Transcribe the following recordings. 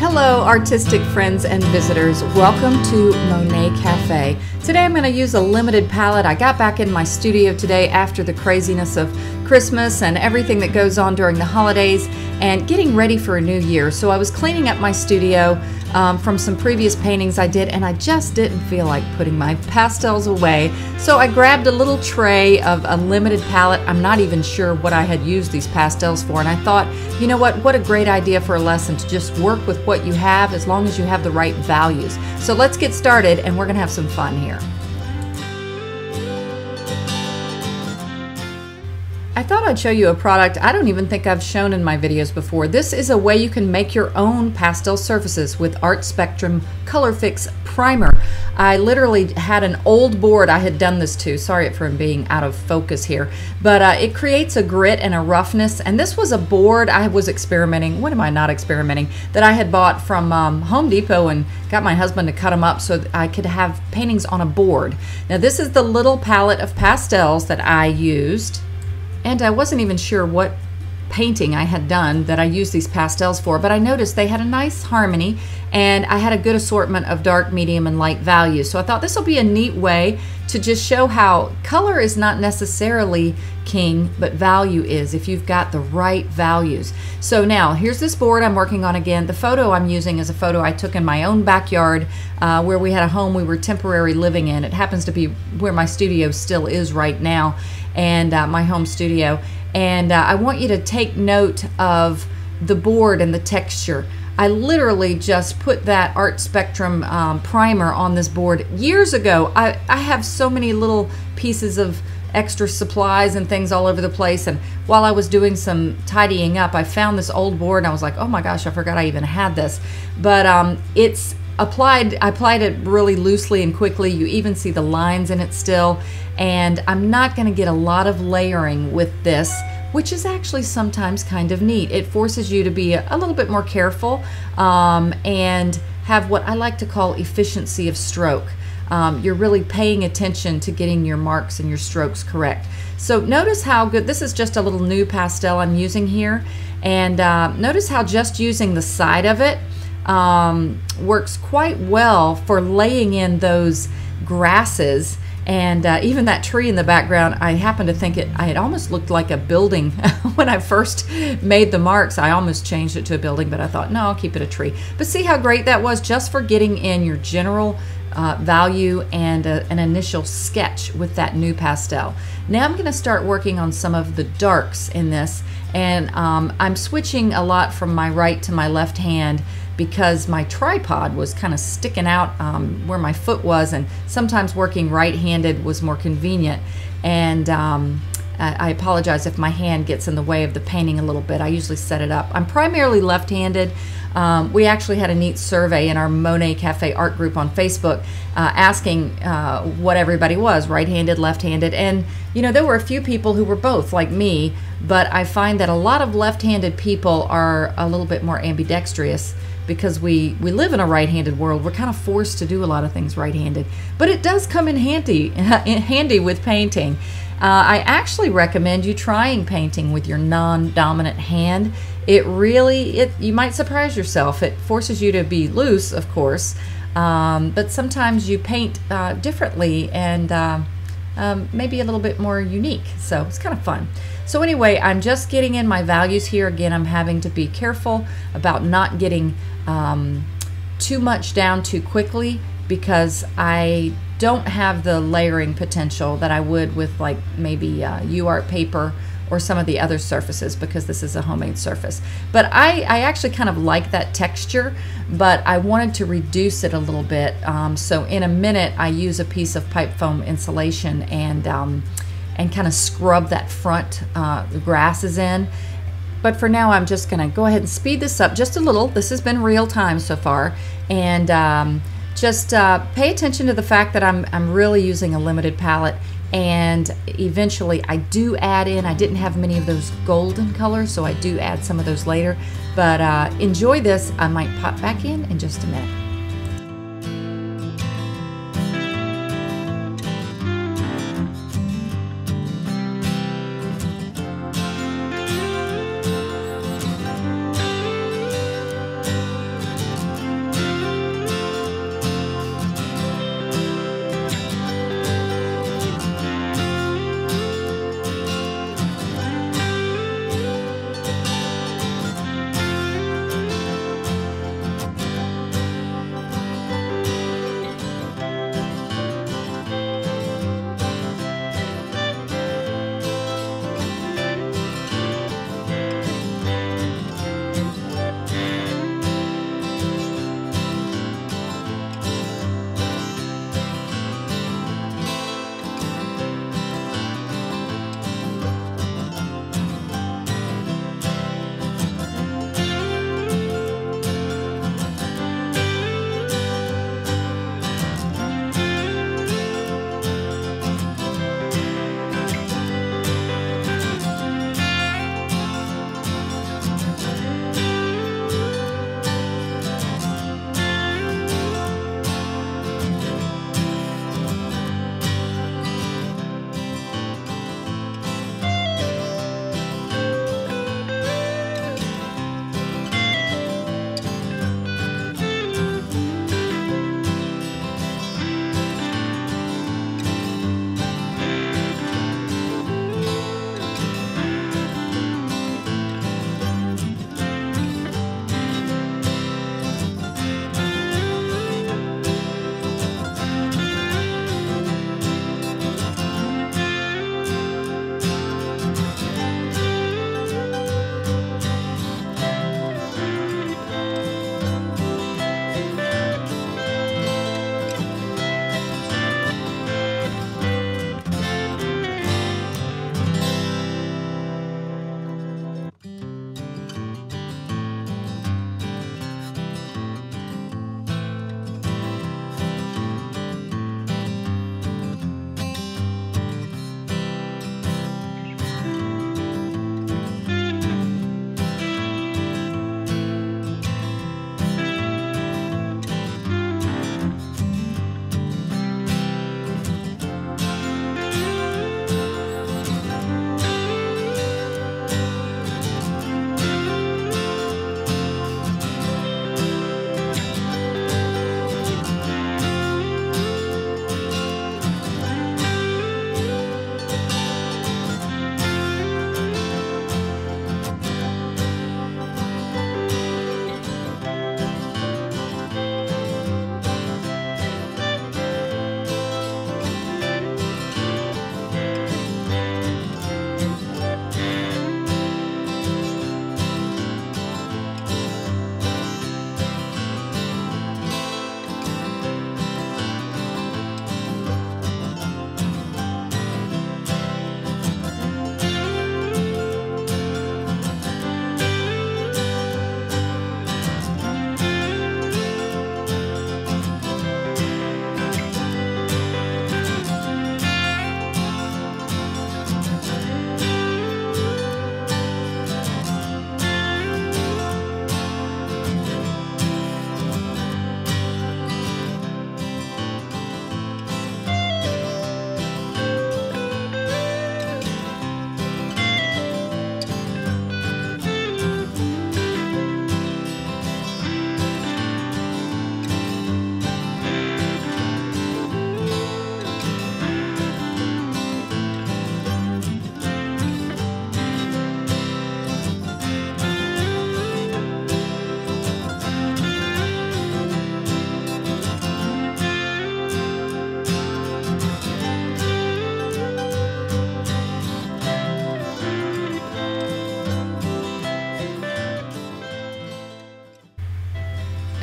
Hello, artistic friends and visitors. Welcome to Monet Cafe. Today I'm going to use a limited palette. I got back in my studio today after the craziness of Christmas and everything that goes on during the holidays and getting ready for a new year. So I was cleaning up my studio um, from some previous paintings I did and I just didn't feel like putting my pastels away. So I grabbed a little tray of a limited palette. I'm not even sure what I had used these pastels for and I thought, you know what, what a great idea for a lesson to just work with what you have as long as you have the right values. So let's get started and we're to have some fun here. I thought I'd show you a product I don't even think I've shown in my videos before. This is a way you can make your own pastel surfaces with Art Spectrum Color Fix Primer. I literally had an old board I had done this to. Sorry for being out of focus here. But uh, it creates a grit and a roughness. And this was a board I was experimenting, What am I not experimenting, that I had bought from um, Home Depot and got my husband to cut them up so I could have paintings on a board. Now this is the little palette of pastels that I used and I wasn't even sure what painting I had done that I used these pastels for, but I noticed they had a nice harmony and I had a good assortment of dark, medium, and light values. So I thought this will be a neat way to just show how color is not necessarily king, but value is if you've got the right values. So now here's this board I'm working on again. The photo I'm using is a photo I took in my own backyard uh, where we had a home we were temporarily living in. It happens to be where my studio still is right now and uh, my home studio. And uh, I want you to take note of the board and the texture. I literally just put that Art Spectrum um, primer on this board years ago. I, I have so many little pieces of extra supplies and things all over the place. And while I was doing some tidying up, I found this old board and I was like, oh my gosh, I forgot I even had this. But um, it's applied, I applied it really loosely and quickly. You even see the lines in it still. And I'm not going to get a lot of layering with this which is actually sometimes kind of neat. It forces you to be a, little bit more careful um, and have what I like to call efficiency of stroke. Um, you're really paying attention to getting your marks and your strokes correct. So notice how good, this is just a little new pastel I'm using here, and uh, notice how just using the side of it um, works quite well for laying in those grasses and uh, even that tree in the background, I happen to think it, I it almost looked like a building when I first made the marks. I almost changed it to a building, but I thought, no, I'll keep it a tree. But see how great that was just for getting in your general uh, value and a, an initial sketch with that new pastel. Now I'm going to start working on some of the darks in this, and um, I'm switching a lot from my right to my left hand because my tripod was kind of sticking out um, where my foot was, and sometimes working right-handed was more convenient. And um, I apologize if my hand gets in the way of the painting a little bit. I usually set it up. I'm primarily left-handed. Um, we actually had a neat survey in our Monet Cafe art group on Facebook uh, asking uh, what everybody was right handed, left handed. And, you know, there were a few people who were both, like me, but I find that a lot of left handed people are a little bit more ambidextrous because we, we live in a right-handed world. We're kind of forced to do a lot of things right-handed, but it does come in handy, in handy with painting. Uh, I actually recommend you trying painting with your non-dominant hand. It really, it you might surprise yourself. It forces you to be loose, of course, um, but sometimes you paint uh, differently and uh, um, maybe a little bit more unique. So it's kind of fun. So anyway, I'm just getting in my values here. Again, I'm having to be careful about not getting um, too much down too quickly because I don't have the layering potential that I would with like maybe uh, UArt paper or some of the other surfaces because this is a homemade surface. But I, I actually kind of like that texture, but I wanted to reduce it a little bit. Um, so in a minute, I use a piece of pipe foam insulation and um, and kind of scrub that front uh, grasses in but for now, I'm just going to go ahead and speed this up just a little. This has been real time so far. And um, just uh, pay attention to the fact that I'm, I'm really using a limited palette. And eventually, I do add in, I didn't have many of those golden colors, so I do add some of those later. But uh, enjoy this. I might pop back in in just a minute.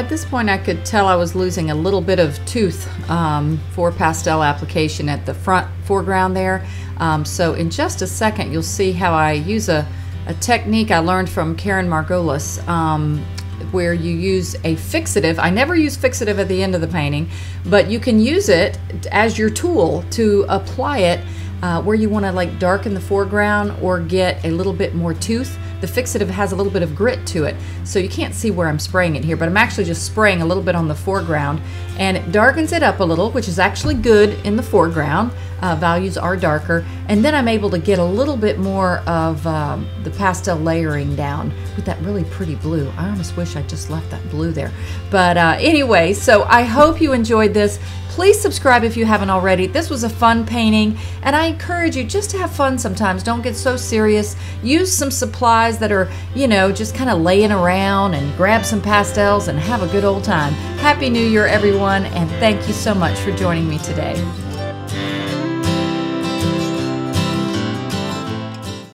At this point I could tell I was losing a little bit of tooth um, for pastel application at the front foreground there. Um, so in just a second you'll see how I use a, a technique I learned from Karen Margulis um, where you use a fixative. I never use fixative at the end of the painting, but you can use it as your tool to apply it uh, where you want to like darken the foreground or get a little bit more tooth. The fixative has a little bit of grit to it, so you can't see where I'm spraying it here, but I'm actually just spraying a little bit on the foreground and it darkens it up a little, which is actually good in the foreground. Uh, values are darker, and then I'm able to get a little bit more of um, the pastel layering down with that really pretty blue. I almost wish I just left that blue there. But uh, anyway, so I hope you enjoyed this. Please subscribe if you haven't already. This was a fun painting, and I encourage you just to have fun sometimes. Don't get so serious. Use some supplies that are, you know, just kind of laying around and grab some pastels and have a good old time. Happy New Year, everyone, and thank you so much for joining me today.